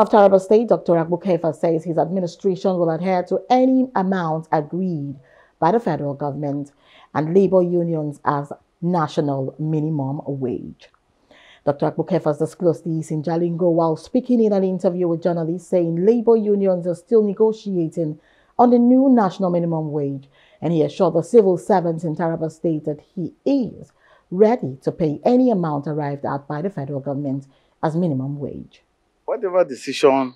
Of Taraba State, Dr. Agbu Kefas says his administration will adhere to any amount agreed by the federal government and labor unions as national minimum wage. Dr. Agbu Kefas disclosed this in Jalingo while speaking in an interview with journalists saying labor unions are still negotiating on the new national minimum wage and he assured the civil servants in Taraba State that he is ready to pay any amount arrived at by the federal government as minimum wage whatever decision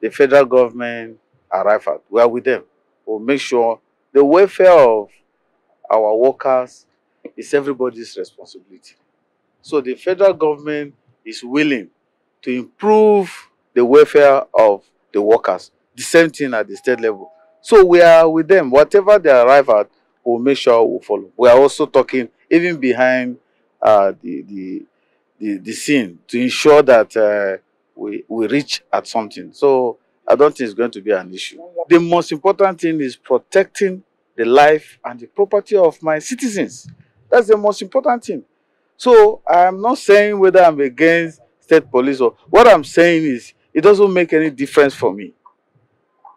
the federal government arrive at, we are with them. We'll make sure the welfare of our workers is everybody's responsibility. So the federal government is willing to improve the welfare of the workers. The same thing at the state level. So we are with them. Whatever they arrive at, we'll make sure we'll follow. We are also talking even behind uh, the, the, the, the scene to ensure that uh, we, we reach at something. So I don't think it's going to be an issue. The most important thing is protecting the life and the property of my citizens. That's the most important thing. So I'm not saying whether I'm against state police or what I'm saying is it doesn't make any difference for me.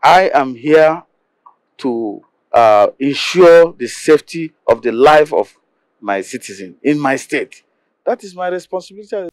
I am here to uh, ensure the safety of the life of my citizen in my state. That is my responsibility.